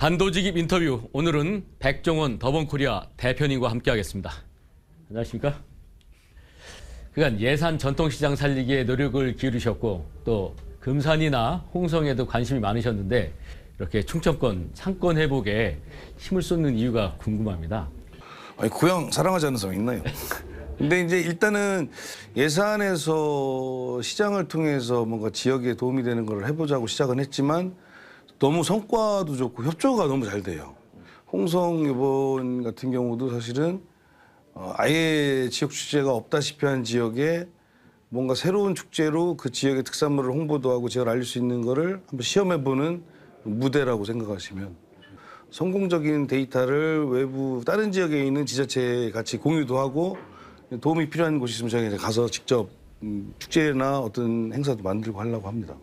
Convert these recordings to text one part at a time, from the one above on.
단도직입 인터뷰 오늘은 백종원 더번코리아 대표님과 함께하겠습니다. 안녕하십니까? 그간 예산 전통시장 살리기에 노력을 기울이셨고 또 금산이나 홍성에도 관심이 많으셨는데 이렇게 충청권 상권 회복에 힘을 쏟는 이유가 궁금합니다. 아니 고향 사랑하지 않는 사람 있나요? 근데 이제 일단은 예산에서 시장을 통해서 뭔가 지역에 도움이 되는 걸 해보자고 시작은 했지만 너무 성과도 좋고 협조가 너무 잘 돼요. 홍성 이번 같은 경우도 사실은 어, 아예 지역 축제가 없다시피 한 지역에 뭔가 새로운 축제로 그 지역의 특산물을 홍보도 하고 지역을 알릴 수 있는 거를 한번 시험해보는 무대라고 생각하시면 성공적인 데이터를 외부 다른 지역에 있는 지자체에 같이 공유도 하고 도움이 필요한 곳이 있으면 저희가 가서 직접 음, 축제나 어떤 행사도 만들고 하려고 합니다.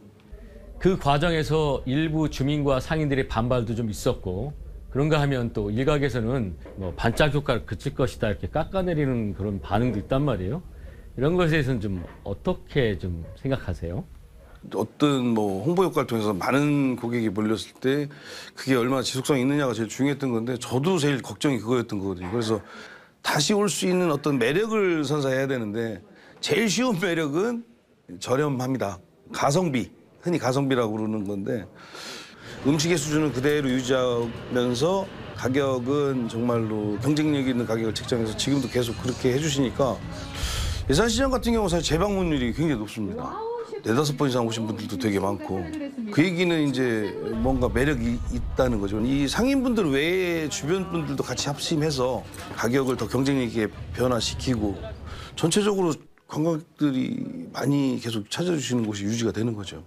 그 과정에서 일부 주민과 상인들의 반발도 좀 있었고 그런가 하면 또 일각에서는 뭐 반짝 효과를 그칠 것이다 이렇게 깎아내리는 그런 반응도 있단 말이에요. 이런 것에 대해서는 좀 어떻게 좀 생각하세요? 어떤 뭐 홍보 효과를 통해서 많은 고객이 몰렸을 때 그게 얼마나 지속성이 있느냐가 제일 중요했던 건데 저도 제일 걱정이 그거였던 거거든요. 그래서 다시 올 수 있는 어떤 매력을 선사해야 되는데 제일 쉬운 매력은 저렴합니다. 가성비. 흔히 가성비라고 부르는 건데 음식의 수준은 그대로 유지하면서 가격은 정말로 경쟁력 있는 가격을 책정해서 지금도 계속 그렇게 해주시니까 예산시장 같은 경우 사실 재방문율이 굉장히 높습니다. 네다섯 번 이상 오신 분들도 되게 많고 그 얘기는 이제 뭔가 매력이 있다는 거죠. 이 상인분들 외에 주변 분들도 같이 합심해서 가격을 더 경쟁력 있게 변화시키고 전체적으로 관광객들이 많이 계속 찾아주시는 곳이 유지가 되는 거죠.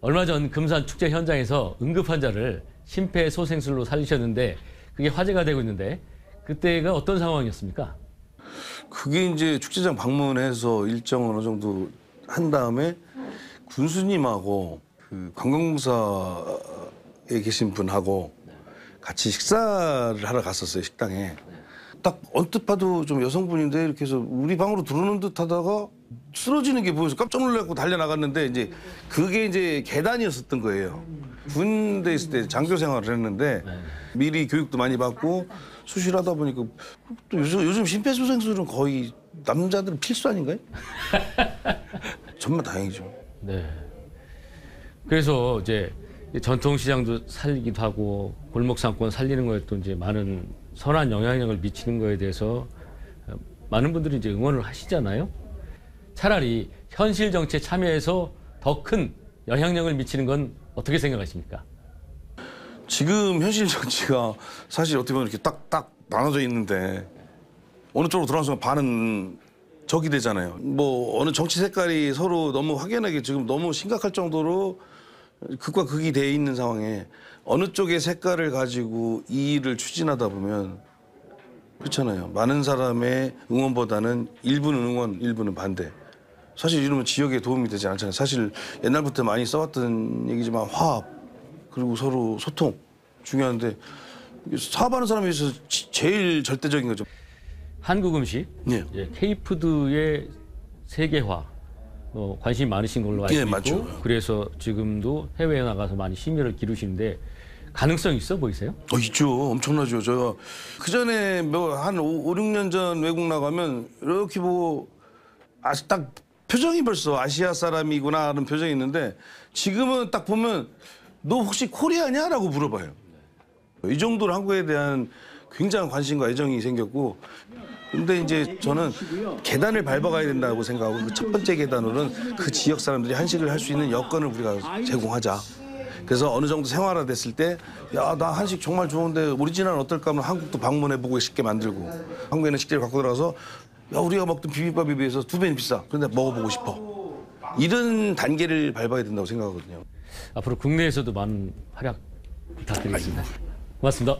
얼마 전 금산 축제 현장에서 응급 환자를 심폐소생술로 살리셨는데 그게 화제가 되고 있는데 그때가 어떤 상황이었습니까? 그게 이제 축제장 방문해서 일정 어느 정도 한 다음에 군수님하고 그 관광공사에 계신 분하고 같이 식사를 하러 갔었어요 식당에 딱 언뜻 봐도 좀 여성분인데 이렇게 해서 우리 방으로 들어오는 듯 하다가 쓰러지는 게 보여서 깜짝 놀라고 달려 나갔는데 이제 그게 이제 계단이었었던 거예요 군대 있을 때 장교 생활을 했는데 미리 교육도 많이 받고 수실하다 보니까 또 요즘, 요즘 심폐소생술은 거의 남자들은 필수 아닌가요? 정말 다행이죠. 네. 그래서 이제 전통시장도 살리기도 하고 골목 상권 살리는 거에 또 이제 많은 선한 영향력을 미치는 거에 대해서 어, 많은 분들이 이제 응원을 하시잖아요. 차라리 현실 정치에 참여해서 더 큰 영향력을 미치는 건 어떻게 생각하십니까? 지금 현실 정치가 사실 어떻게 보면 이렇게 딱딱 나눠져 있는데 어느 쪽으로 순간 반은 적이 되잖아요. 뭐 어느 정치 색깔이 서로 너무 확연하게 지금 너무 심각할 정도로 극과 극이 돼 있는 상황에 어느 쪽의 색깔을 가지고 이 일을 추진하다 보면 그렇잖아요. 많은 사람의 응원보다는 일부는 응원, 일부는 반대. 사실 이러면 지역에 도움이 되지 않잖아요. 사실 옛날부터 많이 써왔던 얘기지만 화합 그리고 서로 소통 중요한데 사업하는 사람에 있어서 지- 제일 절대적인 거죠. 한국 음식, 네. 이제 K푸드의 세계화 어, 관심이 많으신 걸로 알고 예, 있고 맞죠. 그래서 지금도 해외에 나가서 많이 심의를 기르시는데 가능성 있어 보이세요? 어, 있죠. 엄청나죠. 제가 그 전에 뭐 한 5, 6년 전 외국 나가면 이렇게 보고 아직 딱 표정이 벌써 아시아 사람이구나 하는 표정이 있는데 지금은 딱 보면 너 혹시 코리아냐 라고 물어봐요. 이 정도로 한국에 대한 굉장한 관심과 애정이 생겼고 근데 이제 저는 계단을 밟아가야 된다고 생각하고 그 첫 번째 계단으로는 그 지역 사람들이 한식을 할 수 있는 여건을 우리가 제공하자. 그래서 어느 정도 생활화됐을 때 야 나 한식 정말 좋은데 오리지널 어떨까 하면 한국도 방문해보고 싶게 만들고 한국에 있는 식재를 갖고 들어가서 야 우리가 먹던 비빔밥에 비해서 두 배는 비싸 그런데 먹어보고 싶어 이런 단계를 밟아야 된다고 생각하거든요. 앞으로 국내에서도 많은 활약 부탁드리겠습니다. 고맙습니다.